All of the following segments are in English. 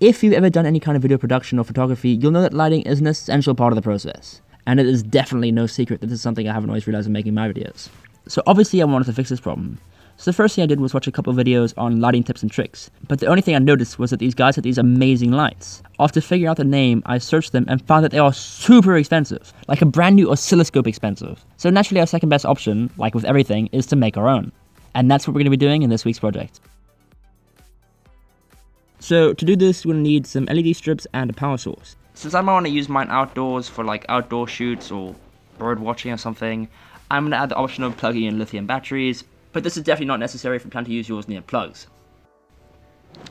If you've ever done any kind of video production or photography, you'll know that lighting is an essential part of the process. And it is definitely no secret that this is something I haven't always realized in making my videos. So obviously I wanted to fix this problem. So the first thing I did was watch a couple of videos on lighting tips and tricks. But the only thing I noticed was that these guys had these amazing lights. After figuring out the name, I searched them and found that they are super expensive. Like a brand new oscilloscope expensive. So naturally our second best option, like with everything, is to make our own. And that's what we're going to be doing in this week's project. So to do this, to need some LED strips and a power source. Since I might want to use mine outdoors for like outdoor shoots or bird watching or something, I'm going to add the option of plugging in lithium batteries, but this is definitely not necessary if you plan to use yours near plugs.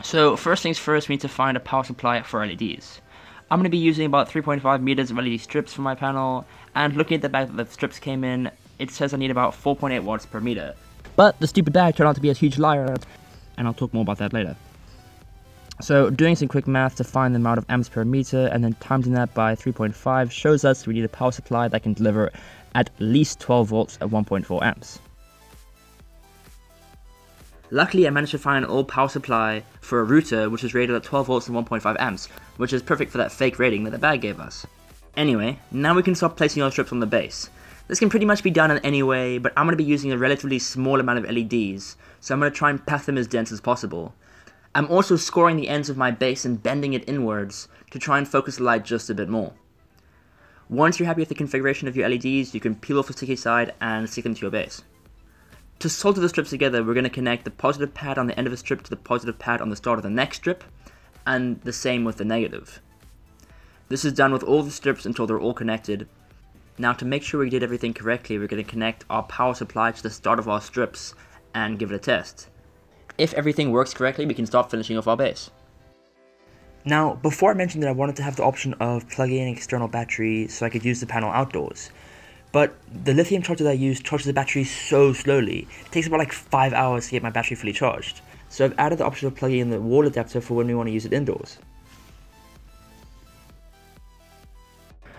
So first things first, we need to find a power supply for LEDs. I'm going to be using about 3.5 meters of LED strips for my panel, and looking at the bag that the strips came in, it says I need about 4.8 watts per meter. But the stupid bag turned out to be a huge liar, and I'll talk more about that later. So doing some quick math to find the amount of amps per meter and then timesing that by 3.5 shows us we need a power supply that can deliver at least 12 volts at 1.4 amps. Luckily, I managed to find an old power supply for a router which is rated at 12 volts and 1.5 amps, which is perfect for that fake rating that the bag gave us. Anyway, now we can start placing our strips on the base. This can pretty much be done in any way, but I'm going to be using a relatively small amount of LEDs, so I'm going to try and pack them as dense as possible. I'm also scoring the ends of my base and bending it inwards to try and focus the light just a bit more. Once you're happy with the configuration of your LEDs, you can peel off the sticky side and stick them to your base. To solder the strips together, we're going to connect the positive pad on the end of the strip to the positive pad on the start of the next strip, and the same with the negative. This is done with all the strips until they're all connected. Now to make sure we did everything correctly, we're going to connect our power supply to the start of our strips and give it a test. If everything works correctly, we can start finishing off our base. Now, before I mentioned that I wanted to have the option of plugging in an external battery so I could use the panel outdoors, but the lithium charger that I use charges the battery so slowly. It takes about like 5 hours to get my battery fully charged. So I've added the option of plugging in the wall adapter for when we want to use it indoors.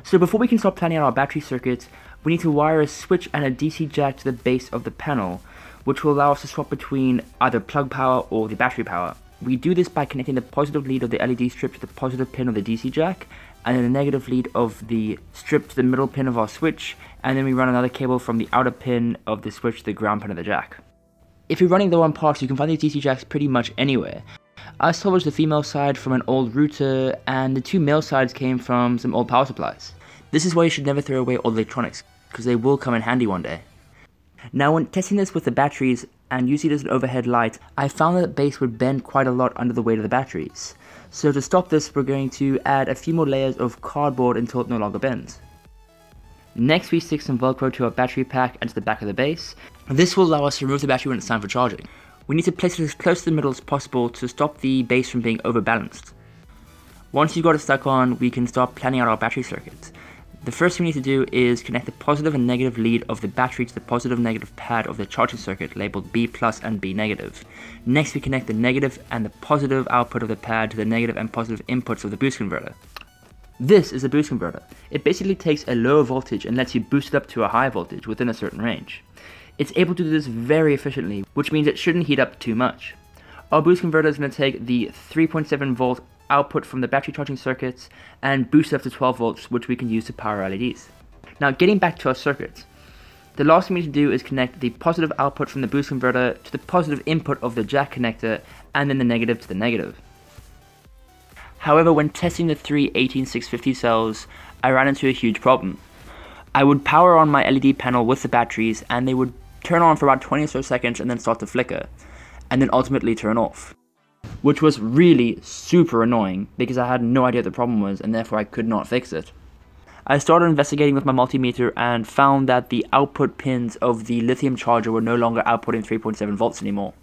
So before we can start planning out our battery circuits, we need to wire a switch and a DC jack to the base of the panel, which will allow us to swap between either plug power or the battery power. We do this by connecting the positive lead of the LED strip to the positive pin of the DC jack, and then the negative lead of the strip to the middle pin of our switch, and then we run another cable from the outer pin of the switch to the ground pin of the jack. If you're running low on parts, you can find these DC jacks pretty much anywhere. I salvaged the female side from an old router, and the two male sides came from some old power supplies. This is why you should never throw away old electronics, because they will come in handy one day. Now when testing this with the batteries and using it as an overhead light, I found that the base would bend quite a lot under the weight of the batteries. So to stop this, we're going to add a few more layers of cardboard until it no longer bends. Next, we stick some Velcro to our battery pack and to the back of the base. This will allow us to remove the battery when it's time for charging. We need to place it as close to the middle as possible to stop the base from being overbalanced. Once you've got it stuck on, we can start planning out our battery circuit. The first thing we need to do is connect the positive and negative lead of the battery to the positive and negative pad of the charging circuit labeled B plus and B negative. Next we connect the negative and the positive output of the pad to the negative and positive inputs of the boost converter. This is a boost converter. It basically takes a lower voltage and lets you boost it up to a high voltage within a certain range. It's able to do this very efficiently, which means it shouldn't heat up too much. Our boost converter is going to take the 3.7 volt output from the battery charging circuits and boost up to 12 volts, which we can use to power LEDs. Now getting back to our circuits, the last thing we need to do is connect the positive output from the boost converter to the positive input of the jack connector and then the negative to the negative. However, when testing the three 18650 cells, I ran into a huge problem. I would power on my LED panel with the batteries and they would turn on for about 20 or so seconds and then start to flicker, and then ultimately turn off which was really super annoying because I had no idea what the problem was and therefore I could not fix it. I started investigating with my multimeter and found that the output pins of the lithium charger were no longer outputting 3.7 volts anymore.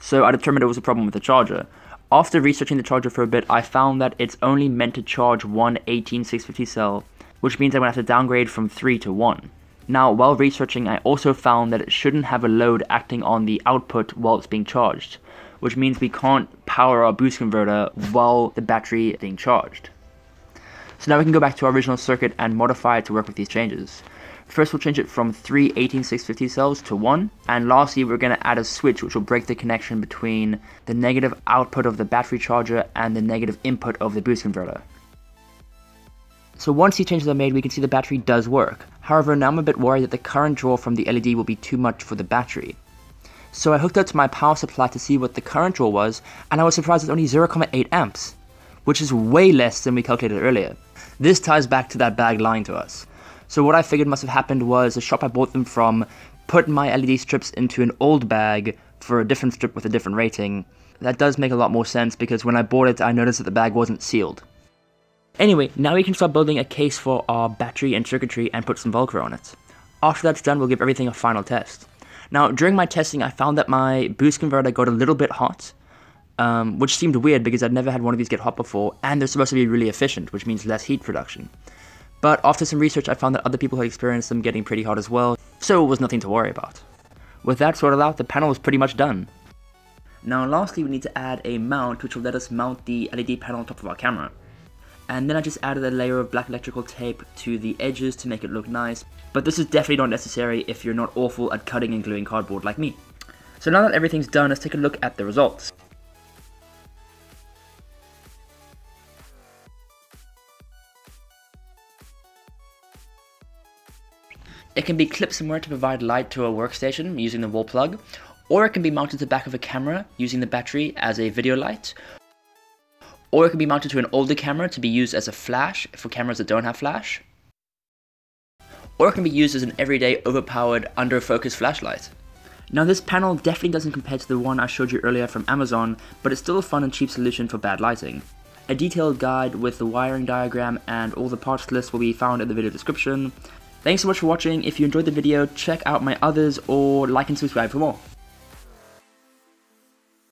So I determined it was a problem with the charger. After researching the charger for a bit, I found that it's only meant to charge one 18650 cell, which means I'm going to have to downgrade from 3 to 1. Now, while researching, I also found that it shouldn't have a load acting on the output while it's being charged which means we can't power our boost converter while the battery is being charged. So now we can go back to our original circuit and modify it to work with these changes. First we'll change it from three 18650 cells to one, and lastly we're going to add a switch which will break the connection between the negative output of the battery charger and the negative input of the boost converter. So once these changes are made, we can see the battery does work. However, now I'm a bit worried that the current draw from the LED will be too much for the battery. So I hooked up to my power supply to see what the current draw was, and I was surprised it's only 0.8 amps, which is way less than we calculated earlier. This ties back to that bag lying to us. So what I figured must have happened was the shop I bought them from put my LED strips into an old bag for a different strip with a different rating. That does make a lot more sense because when I bought it, I noticed that the bag wasn't sealed. Anyway, now we can start building a case for our battery and circuitry and put some Velcro on it. After that's done, we'll give everything a final test. Now, during my testing, I found that my boost converter got a little bit hot, um, which seemed weird because I'd never had one of these get hot before, and they're supposed to be really efficient, which means less heat production. But after some research, I found that other people had experienced them getting pretty hot as well, so it was nothing to worry about. With that sorted out, the panel was pretty much done. Now lastly, we need to add a mount which will let us mount the LED panel on top of our camera. And then I just added a layer of black electrical tape to the edges to make it look nice, but this is definitely not necessary if you're not awful at cutting and gluing cardboard like me. So now that everything's done, let's take a look at the results. It can be clipped somewhere to provide light to a workstation using the wall plug, or it can be mounted to the back of a camera using the battery as a video light, or it can be mounted to an older camera to be used as a flash for cameras that don't have flash, or it can be used as an everyday overpowered under focus flashlight. Now this panel definitely doesn't compare to the one I showed you earlier from Amazon, but it's still a fun and cheap solution for bad lighting. A detailed guide with the wiring diagram and all the parts list will be found in the video description, Thanks so much for watching. If you enjoyed the video, check out my others or like and subscribe for more.